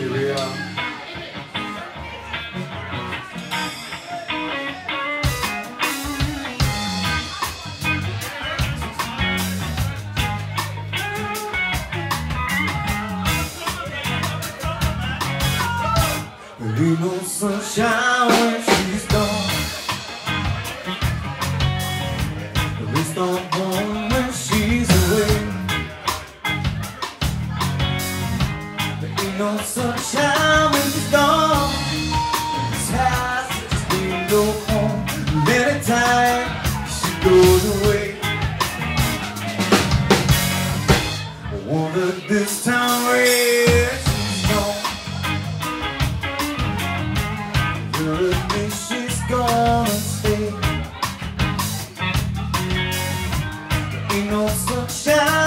Nigeria. Be no sunshine when she's gone. At least I'm. No sunshine when she's gone. This house just ain't no home. Anytime she goes away. I wonder this time where she's gone. Really think she's gonna stay. Ain't no sunshine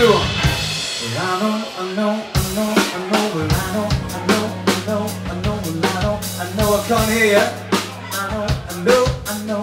Everyone. I know, I know, I know, I know, well, I know, I know, I know, I know, well, I know, I know, I can't hear ya. I know, I know, I know,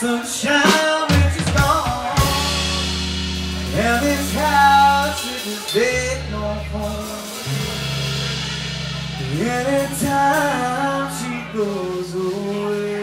sunshine when she's gone, and this house just ain't no home. Anytime she goes.